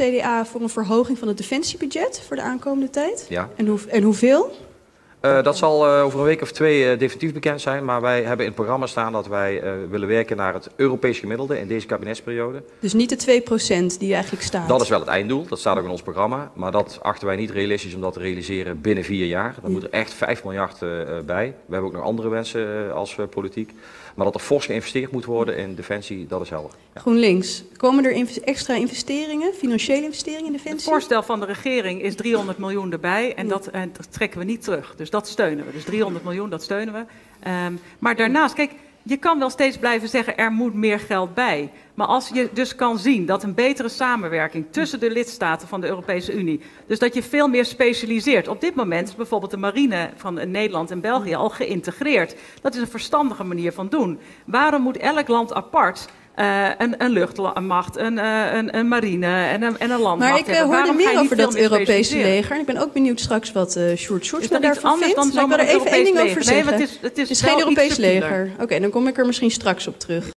CDA voor een verhoging van het defensiebudget voor de aankomende tijd? Ja. En, hoe, en hoeveel? Uh, dat zal uh, over een week of twee uh, definitief bekend zijn. Maar wij hebben in het programma staan dat wij willen werken naar het Europees gemiddelde in deze kabinetsperiode. Dus niet de 2% die eigenlijk staat? Dat is wel het einddoel. Dat staat ook in ons programma. Maar dat achten wij niet realistisch om dat te realiseren binnen vier jaar. Dan ja. moet er echt 5 miljard bij. We hebben ook nog andere wensen als politiek. Maar dat er fors geïnvesteerd moet worden in defensie, dat is helder. Ja. GroenLinks, komen er inv extra investeringen, financiële investeringen in defensie? Het voorstel van de regering is 300 miljoen erbij en dat, en dat trekken we niet terug. Dus dat steunen we. Dus 300 miljoen, dat steunen we. Um, maar daarnaast, kijk, je kan wel steeds blijven zeggen er moet meer geld bij. Maar als je dus kan zien dat een betere samenwerking tussen de lidstaten van de Europese Unie, dus dat je veel meer specialiseert. Op dit moment is bijvoorbeeld de marine van Nederland en België al geïntegreerd. Dat is een verstandige manier van doen. Waarom moet elk land apart uh, een, een, luchtmacht, een, uh, een, een, marine en een, en een landmacht. Maar ik uh, hoorde meer over dat Europese leger. leger. Ik ben ook benieuwd straks wat uh, Sjoerd daarvan vindt. Dan ik wil er even één ding over zeggen. Nee, het is, het is, het is geen Europees leger. Oké, okay, dan kom ik er misschien straks op terug.